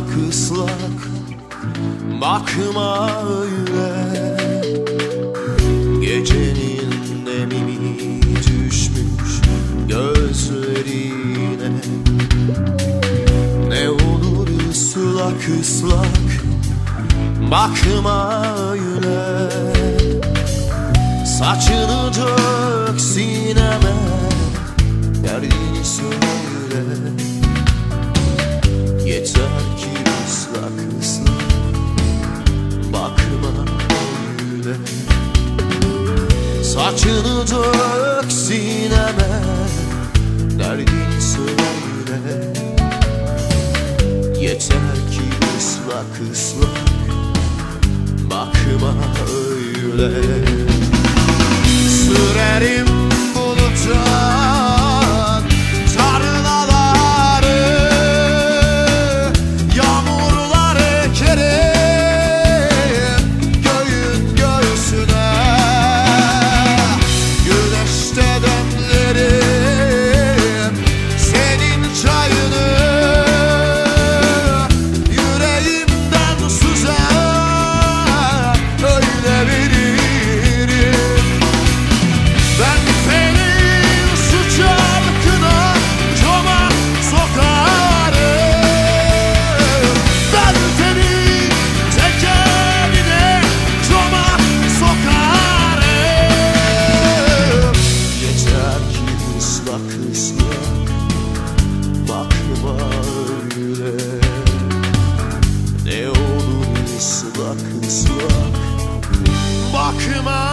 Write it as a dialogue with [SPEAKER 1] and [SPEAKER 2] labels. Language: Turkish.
[SPEAKER 1] ıslak ıslak. Bakma öyle. Gecenin nemini düşmüş gözlerine. Ne olur ıslak ıslak. Bakma öyle. Saçını dök sineme Saçını dök sineme Derdini söyle. Yeter ki ıslak ıslak Bakma öyle. Sürerim my I?